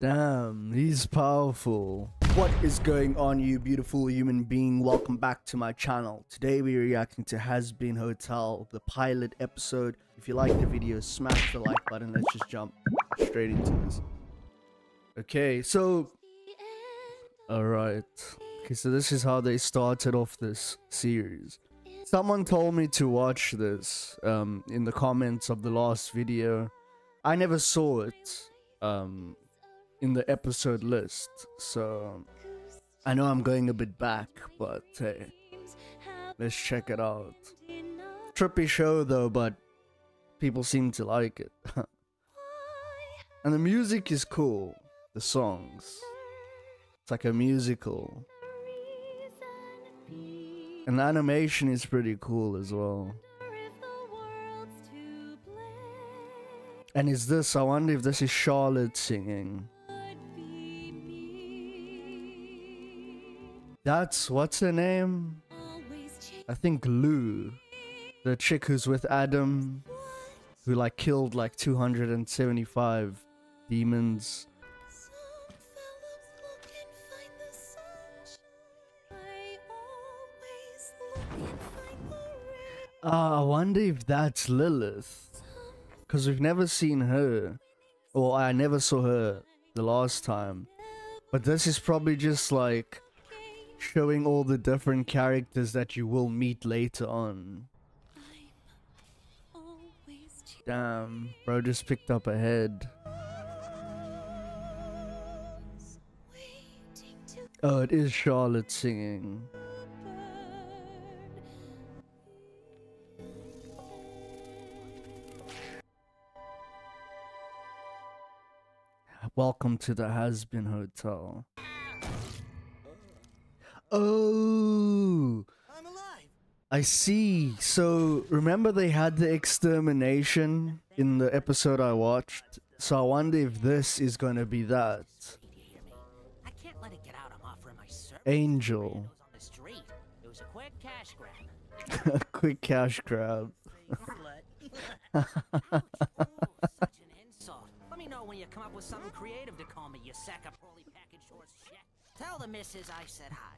Damn, he's powerful. What is going on, you beautiful human being? Welcome back to my channel. Today we're reacting to Hazbin Hotel, the pilot episode. If you like the video, smash the like button. Let's just jump straight into this. Okay, so... Alright. Okay, so this is how they started off this series. Someone told me to watch this um, in the comments of the last video. I never saw it. Um, in the episode list. So I know I'm going a bit back, but hey, let's check it out. Trippy show though, but people seem to like it. and the music is cool. The songs. It's like a musical. And the animation is pretty cool as well. And is this, I wonder if this is Charlotte singing. That's what's her name? I think Lou. The chick who's with Adam who like killed like 275 demons. Uh, I wonder if that's Lilith. Because we've never seen her. Or I never saw her the last time. But this is probably just like showing all the different characters that you will meet later on. Damn, bro just picked up a head. Oh, it is Charlotte singing. Welcome to the Hazbin Hotel. Oh. I'm alive. I see. So remember they had the extermination in the episode I watched. So I wonder if this is going to be that. Angel. quick cash grab. quick cash grab. Let me know when you come up with something creative to call me, you sack of poorly packaged horse shit. Tell the missus I said hi.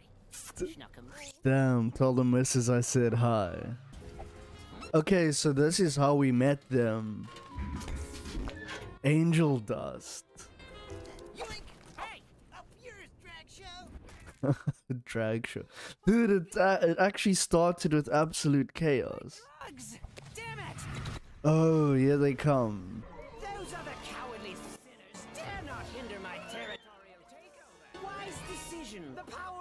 Damn, tell the missus I said hi. Okay, so this is how we met them. Angel Dust. drag show. Dude, it, uh, it actually started with absolute chaos. Oh, here they come. Those cowardly sinners. Dare not hinder my territorial takeover. Wise decision. The power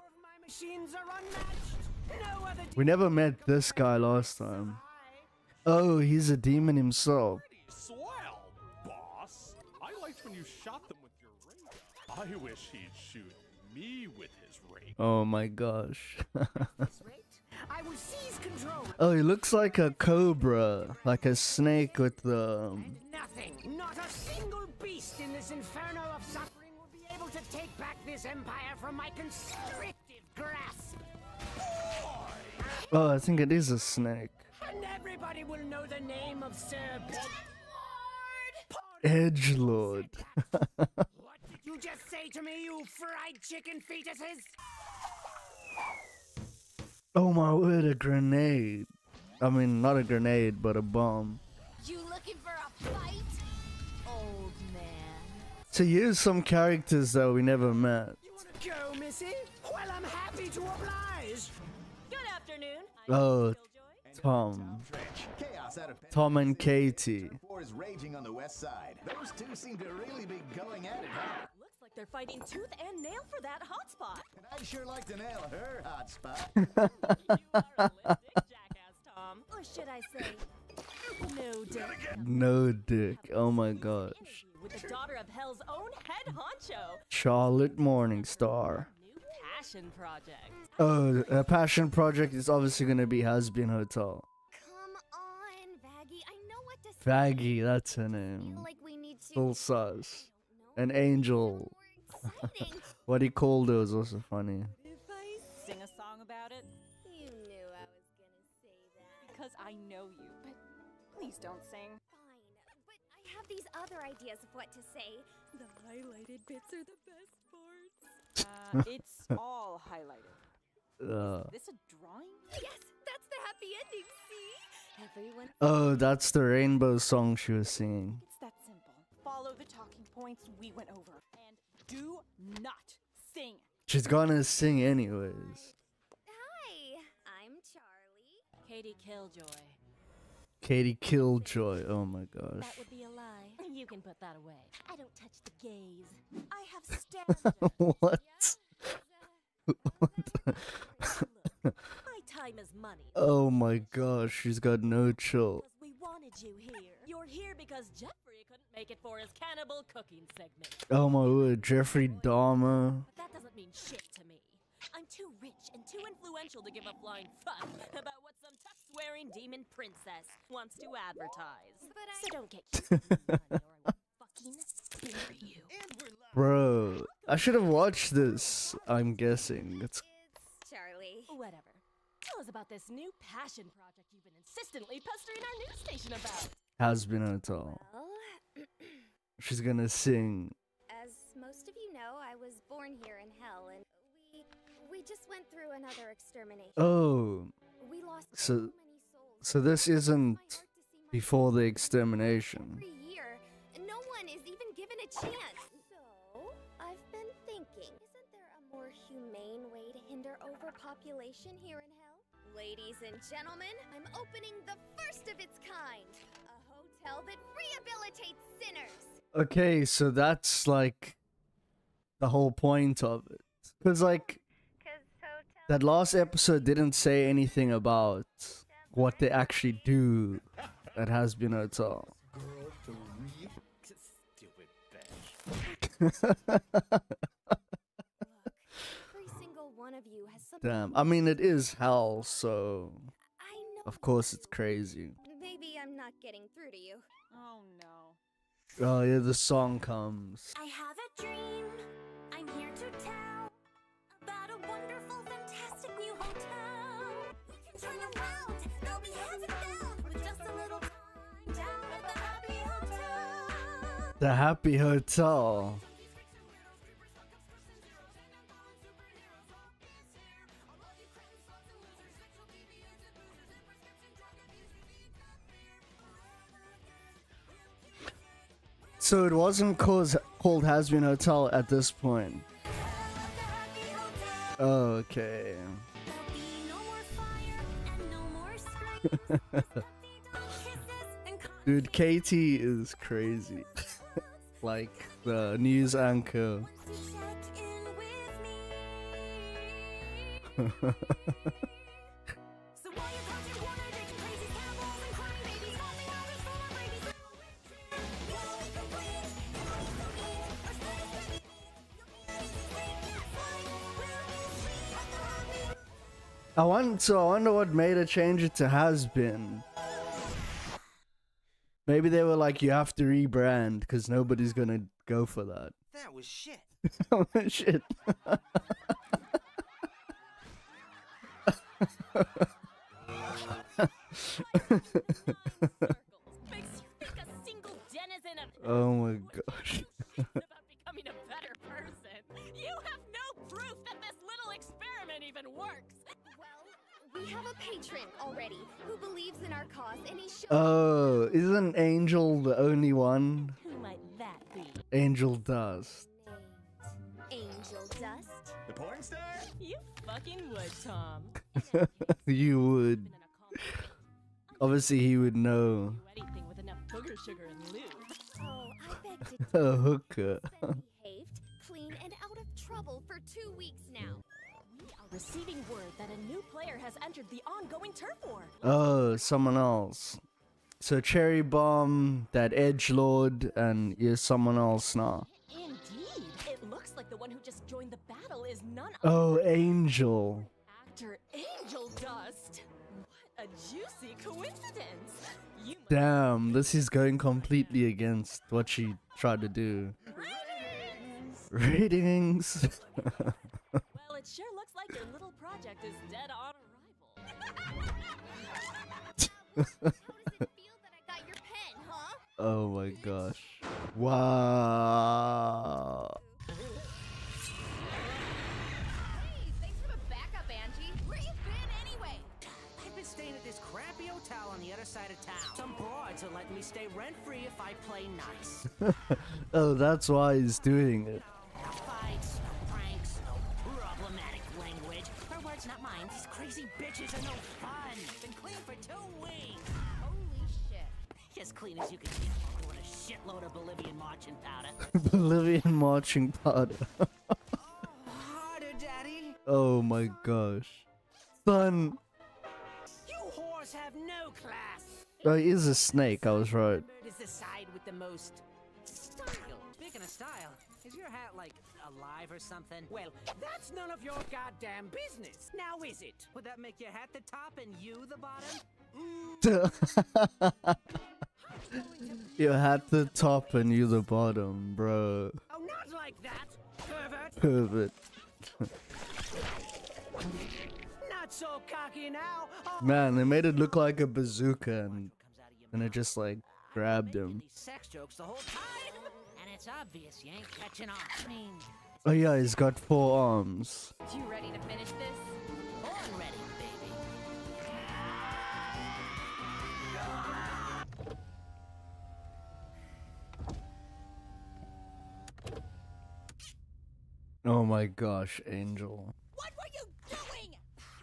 machines are unmatched. No other we never met this guy last time. Oh, he's a demon himself. Swell, boss. I liked when you shot them with your ray. I wish he'd shoot me with his ray. Oh my gosh. oh, he looks like a cobra, like a snake with the. Um... Nothing, not a single beast in this inferno of suffering will be able to take back this empire from my constricted grasp. Oh, I think it is a snake. And everybody will know the name of Sir Edge Lord. what did you just say to me, you fried chicken fetuses? Oh my word, a grenade. I mean, not a grenade, but a bomb. You looking for a fight, old man? So here's some characters that we never met. You wanna go, Missy? Well, I'm happy to oblige. Good afternoon. Oh, Tom. Tom and Katie. Is raging on the west side. Those two seem to really be going at it. Looks like they're fighting tooth and nail for that hot spot. And I'd sure like to nail her hot spot. you are a jackass, Tom. Or should I say, no dick. No dick. Oh my gosh. With the daughter of Hell's own head honcho. Charlotte Morningstar passion project. Oh, a passion project is obviously going to be Hazbin Hotel. Come on, Vaggie. I know what to say. Vaggie, that's her name. Like Full sus. An angel. what he called her was also funny. If I sing a song about it? You knew I was gonna say that. Because I know you, but please don't sing. Fine, but I have these other ideas of what to say. The highlighted bits are the best parts. Uh, it's all highlighted. Uh. Is this a drawing? Yes, that's the happy ending, see? Everyone. Oh, that's the rainbow song she was singing. It's that simple. Follow the talking points we went over. And do not sing. She's gonna sing anyways. Hi, I'm Charlie. Katie Killjoy. Katie Killjoy. Oh my gosh. That would be a lie. You can put that away. I don't touch the gays. I have standards. what? Look, my time is money. Oh my gosh, she's got no chill. We wanted you here. You're here because Jeffrey couldn't make it for his cannibal cooking segment. Oh my word, Jeffrey Dahmer. But that doesn't mean shit to me. I'm too rich and too influential to give a flying fuck about what some tuck-swearing demon princess wants to advertise. But I- So don't get used to me, honey, or I will fucking bury you. Bro, I should have watched this. I'm guessing. It's It's Charlie. Whatever. Tell us about this new passion project you've been insistently pestering our news station about. Hazbin Hotel. Well, She's gonna sing. as most of you know, I was born here in hell, and we just went through another extermination. Oh, We lost so- so, many souls. so this It breaks my isn't heart to see my before the extermination. Every year, no one is even given a chance. So, I've been thinking, isn't there a more humane way to hinder overpopulation here in hell? Ladies and gentlemen, I'm opening the first of its kind. A hotel that rehabilitates sinners. Okay, so that's like the whole point of it. Cause like that last episode didn't say anything about what they actually do at Hazbin Hotel. Girl for real? Stupid bitch. every single one of you has something Damn. I mean, it is hell, so I know of course it's crazy. Maybe I'm not getting through to you. Oh no. Oh yeah, the song comes. I have a dream. I'm here to tell about a wonderful, the Happy Hotel. The Happy Hotel. So it wasn't cause, called Hazbin Hotel at this point. Oh, okay. Dude, Katie is crazy. like the news anchor. I so I wonder what made her change it to has been. Maybe they were like, you have to rebrand because nobody's gonna go for that. That was shit. oh shit. Makes you think a single denizen of oh my gosh. about becoming a better person. You have no proof that this little experiment even works. Well, we have a patron already who believes in our cause, and he showed Oh, isn't Angel the only one? Who might that be? Angel Dust. Angel Dust. The porn star? You fucking would, Tom. you would. Been an accomplishment. Obviously, he would know. Anything with enough booger sugar and lube. Oh, I beg to A hooker. behaved, clean, and out of trouble for two weeks now. Receiving word that a new player has entered the ongoing turf war. Oh, someone else. So Cherri Bomb, that Edge Lord, and yeah, someone else now. Indeed, it looks like the one who just joined the battle is none Oh, Angel. actor Angel Dust. What a juicy coincidence! You Damn, this is going completely against what she tried to do. Ratings! Ratings. Well, it sure looks like your little project is dead on arrival. How does it feel that I got your pen, huh? Oh my gosh. Wow. Hey, thanks for the backup, Angie. Where you been anyway? I've been staying at this crappy hotel on the other side of town. Some broads are letting me stay rent free if I play nice. Oh, that's why he's doing it. Clean as you can keep with a shitload of Bolivian marching powder. Bolivian marching powder. Harder, oh daddy. oh my gosh. Son. You whores have no class. Oh, he is a snake, I was right. Is the side with the most style. Speaking of style, is your hat like alive or something? Well, that's none of your goddamn business. Now is it? Would that make your hat the top and you the bottom? Mm. You had the top and you the bottom, bro. Oh, not like that, pervert. Pervert. Not so cocky now. Oh, Man, they made it look like a bazooka and comes out of your then it just like grabbed him. sex jokes the whole time, and it's obvious you ain't catching on. I mean, Oh yeah, he's got four arms. You ready to finish this? Oh my gosh, Angel. What were you doing?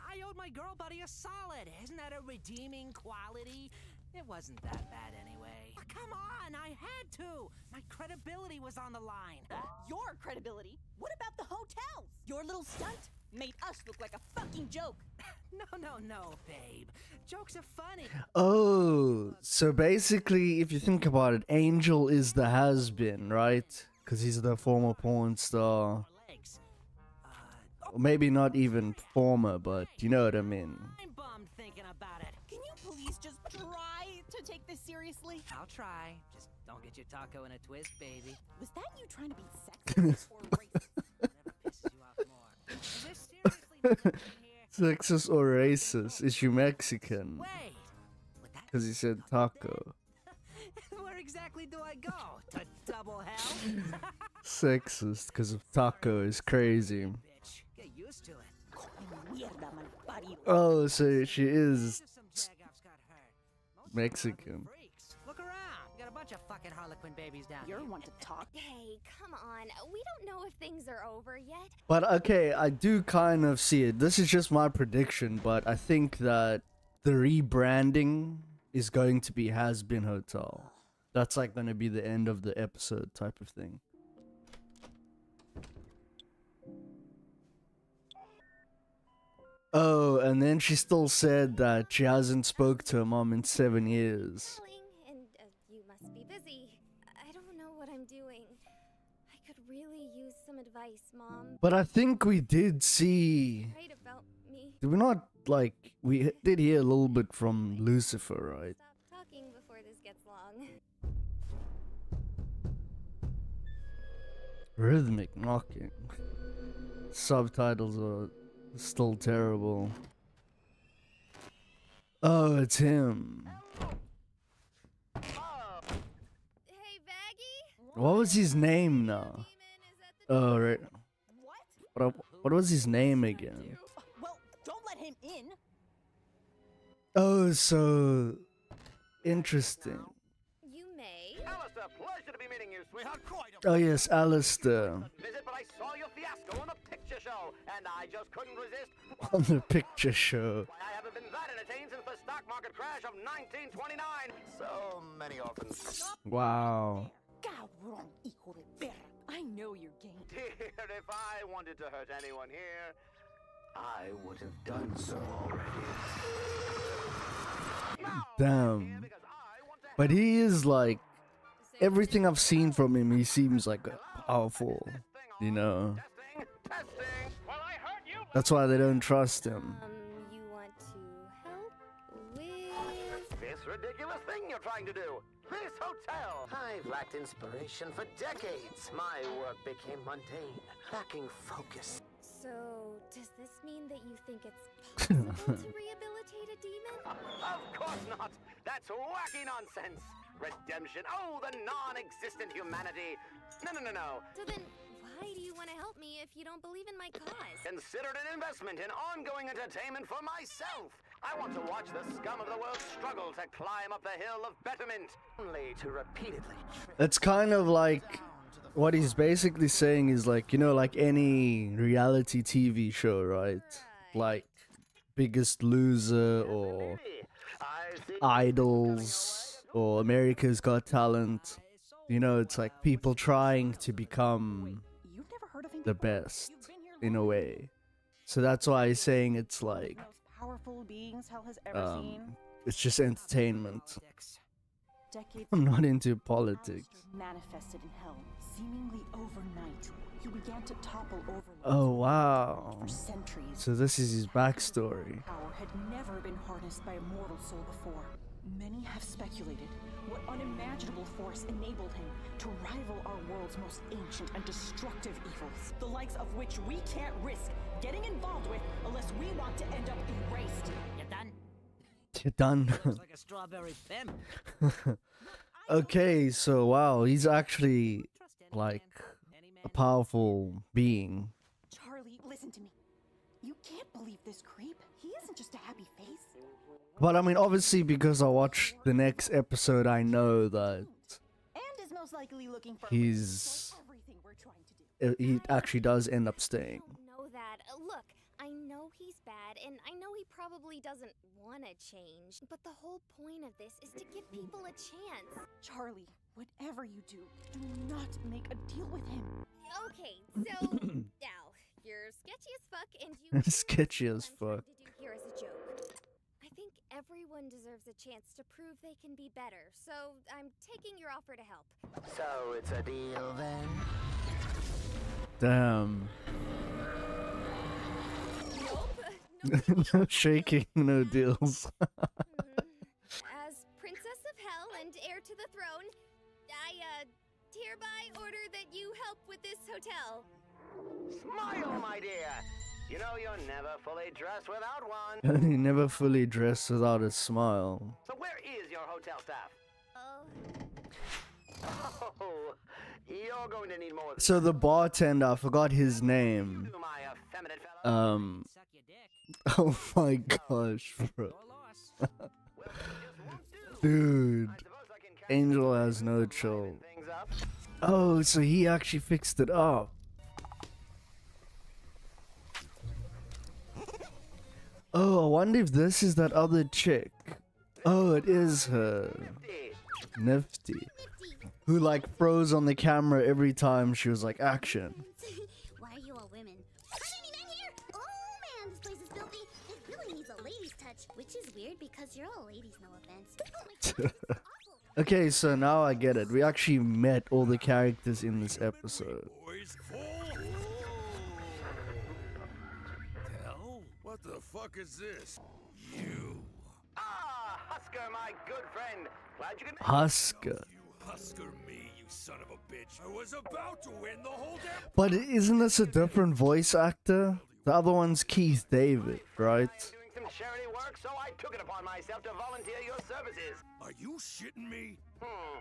I owed my girl buddy a solid. Isn't that a redeeming quality? It wasn't that bad anyway. Ah, Come on, I had to. My credibility was on the line. Your credibility? What about the hotels? Your little stunt made us look like a fucking joke. No, no, no, babe. Jokes are funny. Oh, so basically, if you think about it, Angel is the has been, right? Because he's the former porn star. Or legs. Or maybe not even former, but you know what I mean. I'm bummed thinking about it. Can you please just try to take this seriously? I'll try. Just don't get your taco in a twist, baby. Was that you trying to be sexist or racist? Whatever pisses you off more. Is there seriously nothing here? Sexist or racist? Is you Mexican? Wait. Because he said taco. Where exactly do I go? To double hell? Sexist because of taco is crazy. Oh, so she is Just some jagoffs got hurt. Most of them are Mexican. Look around. We got a bunch of fucking Harlequin babies down You're here. one to talk. Hey, come on. We don't know if things are over yet. But okay, I do kind of see it. This is just my prediction, but I think that the rebranding is going to be Hazbin Hotel. That's like going to be the end of the episode type of thing. Oh, and then she still said that she hasn't spoke to her mom in seven years. And uh, you must be busy. I don't know what I'm doing. I could really use some advice, Mom. But I think we did see. Right about me. Did we not like we did hear a little bit from Lucifer, right? Stop talking before this gets long. Rhythmic knocking. Subtitles are still terrible. Oh, it's him. Hey, Vaggie. What was his name now? Demon is at the Oh, right. What? What, what was his name again? Well, don't let him in. Oh, so interesting. You may. Alastor, pleasure to be meeting you, sweetheart. Quite a Oh yes, Alastor visit, but I saw your fiasco on the picture show, and I just couldn't resist. on the picture show. Why, I haven't been that entertained since the stock market crash of 1929. So many orphans. Wow. Cabrón, hijo de perra. I know your game. Dear, if I wanted to hurt anyone here, I would have done so already. Damn. here because I want to But he is like everything I've seen from him. He seems like a powerful, you know. That's why they don't trust him. Um, you want to help with? This ridiculous thing you're trying to do. This hotel. I've lacked inspiration for decades. My work became mundane, lacking focus. So, does this mean that you think it's possible to rehabilitate a demon? Of course not. That's wacky nonsense. redemption. Oh, the non-existent humanity. No, no, no, no. So then, why do you want to help me if you don't believe in my cause? Consider it an investment in ongoing entertainment for myself. I want to watch the scum of the world struggle to climb up the hill of betterment, only to repeatedly trip It's kind of like what he's basically saying is like, you know, like any reality TV show, right? Like Biggest Loser or Idols or America's Got Talent. You know, it's like people trying to become the best in a way. So that's why he's saying it's like um it's just entertainment. I'm not into politics. Manifested in hell, seemingly overnight. Began to topple overlords Oh wow. So this is his backstory. power had never been harnessed by a mortal soul before. Many have speculated what unimaginable force enabled him to rival our world's most ancient and destructive evils, the likes of which we can't risk getting involved with unless we want to end up erased. You done? You're done. Like a strawberry pimp. okay, so wow, he's actually like man, any man a powerful being. Charlie, listen to me. You can't believe this creep. He isn't just a happy face. But I mean, obviously, because I watched the next episode, I know that And is most likely looking for He's- everything we're trying to do. uh, he actually does end up staying. I don't know that. Uh, look, I know he's bad, and I know he probably doesn't want to change. But the whole point of this is to give people a chance. Charlie, whatever you do, do not make a deal with him. Okay, so now you're sketchy as fuck, and you. Sketchy as I'm fuck. To here as a joke. I think everyone deserves a chance to prove they can be better, so I'm taking your offer to help. So it's a deal then? Damn. Nope. no no shaking, no deals. Mhm. As Princess of Hell and heir to the throne, I, uh, hereby order that you help with this hotel. Smile, my dear. You know you're never fully dressed without one. he never fully dressed without a smile. So where is your hotel staff? Oh, Oh, you're going to need more than So the bartender, I forgot his name. you, my effeminate fellow. Um. Suck your dick. Oh my gosh, bro. Your loss. Well, it just won't do. Dude. I suppose I can catch Angel has no chill. Oh, so he actually fixed it up. Oh, I wonder if this is that other chick. Oh, it is her. Nifty. Who like froze on the camera every time she was like action. Why are you all women? Are there any men here? Oh man, this place is filthy. It really needs a lady's touch, which is weird because you're all ladies, no offense. Oh my God, this is awful. Okay, so now I get it. We actually met all the characters in this episode. Fuck is this? You, Ah, Husker, my good friend. Glad you could. Husker. you husker me, you son of a bitch. I was about to win the whole damn. But isn't this a different voice actor? The other one's Keith David, right? Doing some charity work, so I took it upon myself to volunteer your services. Are you shitting me? Hmm.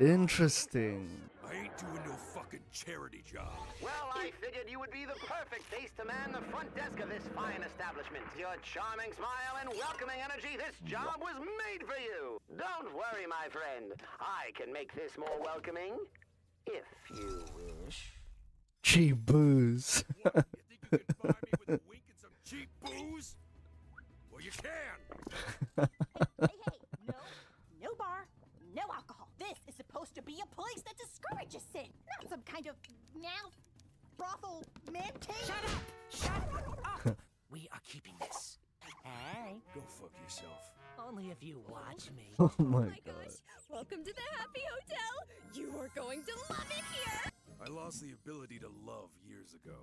Interesting. I ain't doing no fucking charity job. Well, I figured you would be the perfect face to man the front desk of this fine establishment. Your charming smile and welcoming energy, this job was made for you. Don't worry, my friend. I can make this more welcoming, if you wish. Cheap booze. What? You think you can buy me with a wink and some cheap booze? Well, you can. Hey, hey, no, no bar, no alcohol. This is supposed to be a place that discourages sin, not some kind of mouth brothel man cave. Shut up! Shut up! we are keeping this. Hey, Go fuck yourself. only if you watch me. oh my Oh my god. gosh, welcome to the Happy Hotel. You are going to love it here. I lost the ability to love years ago.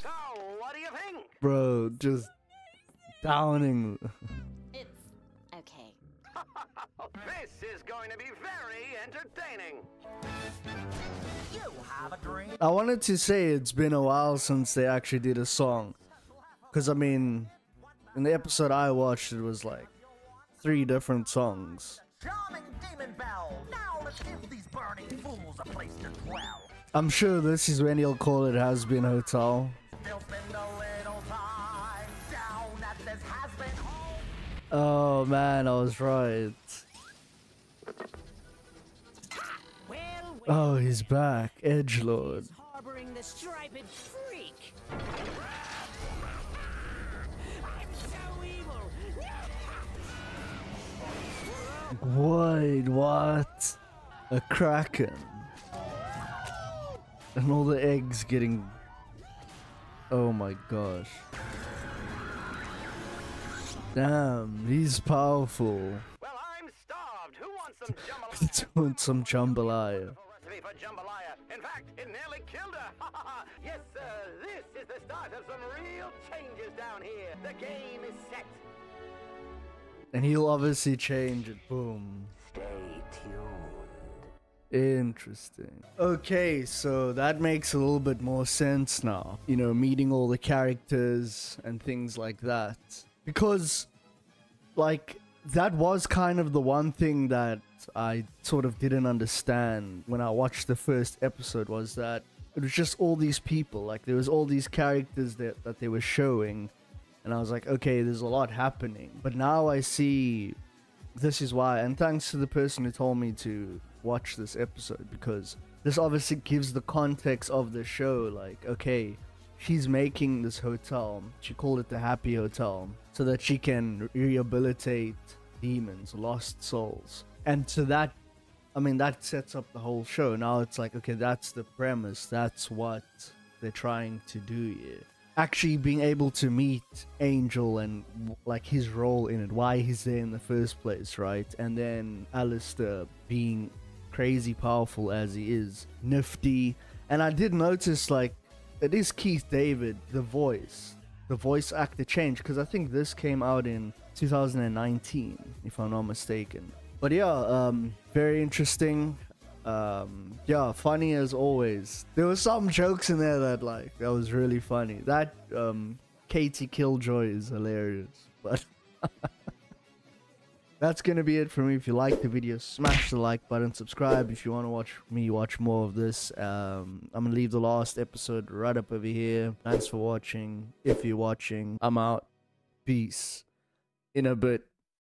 So, what do you think? Bro, just downing. It's this is going to be very entertaining. I wanted to say it's been a while since they actually did a song. Because, I mean, in the episode I watched, it was like three different songs. charming demon bell. Now let's give these burning fools a place to dwell. I'm sure this is when he'll call it Hazbin Hotel. They'll spend a little time down at this has-been home. Oh man, I was right. Oh, he's back. Edge Lord. harboring the striped freak. I'm so evil. Wait, what? A kraken. And all the eggs getting. Oh my gosh. Damn, he's powerful. Well, I'm starved. Who wants some jambalaya? Doing some jambalaya. for jambalaya. In fact, it nearly killed her. yes, sir. This is the start of some real changes down here. The game is set. And he'll obviously change it. Boom. Stay tuned. Interesting. Okay, so that makes a little bit more sense now. You know, meeting all the characters and things like that. Because, like, that was kind of the one thing that I sort of didn't understand when I watched the first episode was that it was just all these people. Like, there was all these characters that, that they were showing. And I was like, okay, there's a lot happening. But now I see this is why and thanks to the person who told me to watch this episode because this obviously gives the context of the show like okay she's making this hotel she called it the happy hotel so that she can rehabilitate demons lost souls and to that i mean that sets up the whole show now it's like okay that's the premise that's what they're trying to do here actually being able to meet Angel and like his role in it, why he's there in the first place, right? And then Alastor being crazy powerful as he is, nifty. And I did notice like it is Keith David, the voice, the voice actor changed because I think this came out in 2019, if I'm not mistaken. But yeah, um, very interesting. Um yeah funny as always. There were some jokes in there that like that was really funny. That um katie killjoy is hilarious but that's gonna be it for me. If you like the video smash the like button. Subscribe if you want to watch me watch more of this. Um i'm gonna leave the last episode right up over here. Thanks for watching. If you're watching i'm out. Peace. In a bit